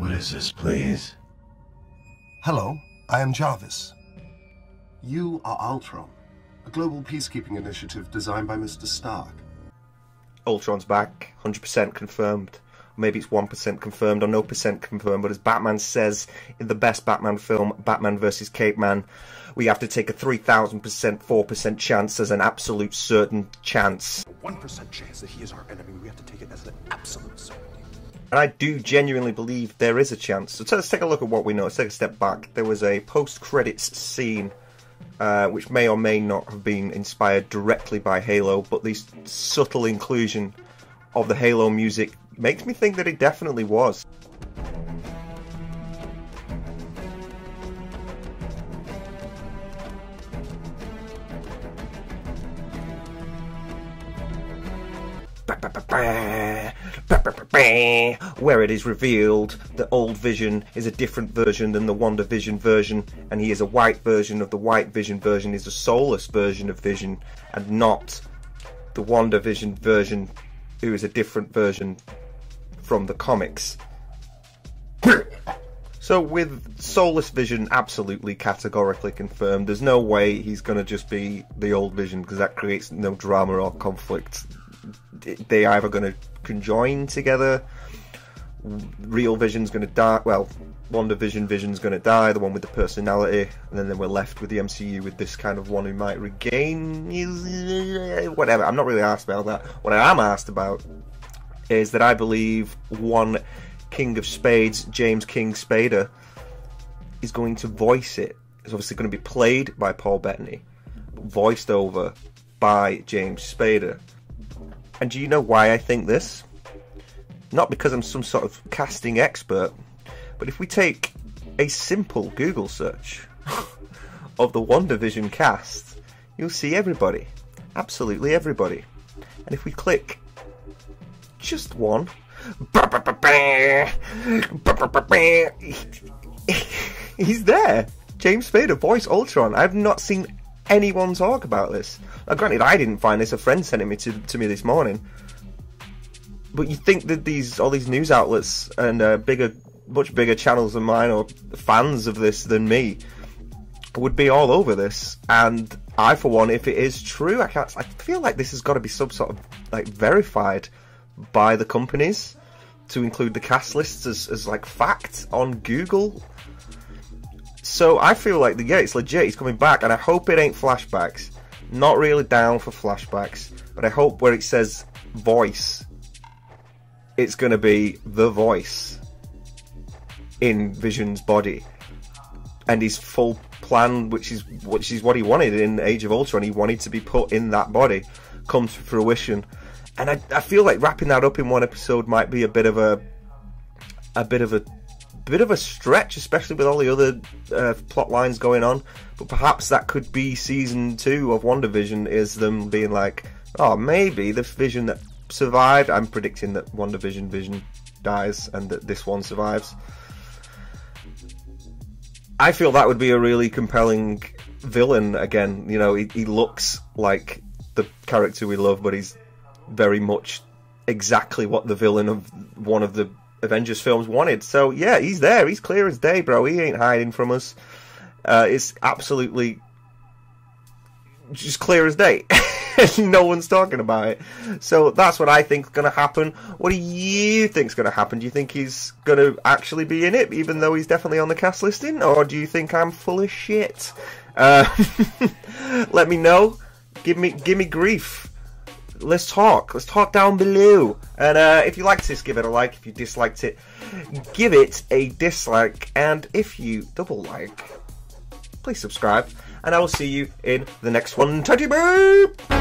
What is this, please? Hello, I am Jarvis. You are Ultron, a global peacekeeping initiative designed by Mr. Stark. Ultron's back, 100% confirmed. Maybe it's 1% confirmed or no percent confirmed, but as Batman says in the best Batman film, Batman vs. Cape Man, we have to take a 3000%, 4% chance as an absolute certain chance. 1% chance that he is our enemy, we have to take it as an absolute certainty. And I do genuinely believe there is a chance. So let's take a look at what we know. Let's take a step back. There was a post-credits scene, uh, which may or may not have been inspired directly by Halo, but the subtle inclusion of the Halo music makes me think that it definitely was. Where it is revealed that Old Vision is a different version than the WandaVision version, and he is a white version of the White Vision version, is a soulless version of Vision, and not the WandaVision version, who is a different version from the comics. So with Soulless Vision absolutely categorically confirmed, there's no way he's going to just be the old Vision because that creates no drama or conflict. They're either going to conjoin together. Real Vision's going to die. Well, WandaVision Vision's going to die, the one with the personality, and then, then we're left with the MCU with this kind of one who might regain whatever. I'm not really asked about that. What I am asked about is that I believe one King of Spades, James King Spader, is going to voice it. It's obviously going to be played by Paul Bettany, voiced over by James Spader. And do you know why I think this? Not because I'm some sort of casting expert, but if we take a simple Google search of the WandaVision cast, you'll see everybody. Absolutely everybody. And if we click just one, he's there. James Spader, voice Ultron. I've not seen anyone talk about this. Now, granted, I didn't find this. A friend sent it me to, to me this morning. But you think that these all these news outlets and uh, bigger, much bigger channels than mine or fans of this than me would be all over this. And I, for one, if it is true, I can't. I feel like this has got to be some sort of like verified by the companies to include the cast lists as, as like fact on Google. So I feel like the yeah, it's legit. He's coming back, and I hope it ain't flashbacks. Not really down for flashbacks, but I hope where it says voice, it's going to be the voice in Vision's body, and his full plan, which is which is what he wanted in Age of Ultron. He wanted to be put in that body, come to fruition and I, I feel like wrapping that up in one episode might be a bit of a a bit of a bit of a stretch, especially with all the other uh, plot lines going on. But perhaps that could be season two of WandaVision is them being like, oh, maybe the Vision that survived. I'm predicting that WandaVision Vision dies and that this one survives. I feel that would be a really compelling villain again. You know, he, he looks like the character we love, but he's very much exactly what the villain of one of the Avengers films wanted. So yeah, he's there. He's clear as day, bro. He ain't hiding from us. Uh, it's absolutely just clear as day. no one's talking about it. So that's what I think's going to happen. What do you think's going to happen? Do you think he's going to actually be in it, even though he's definitely on the cast listing, or do you think I'm full of shit? Uh, let me know. Give me give me grief let's talk. Let's talk down below. And uh, if you liked this, give it a like. If you disliked it, give it a dislike. And if you double like, please subscribe. And I will see you in the next one. Teddy boop!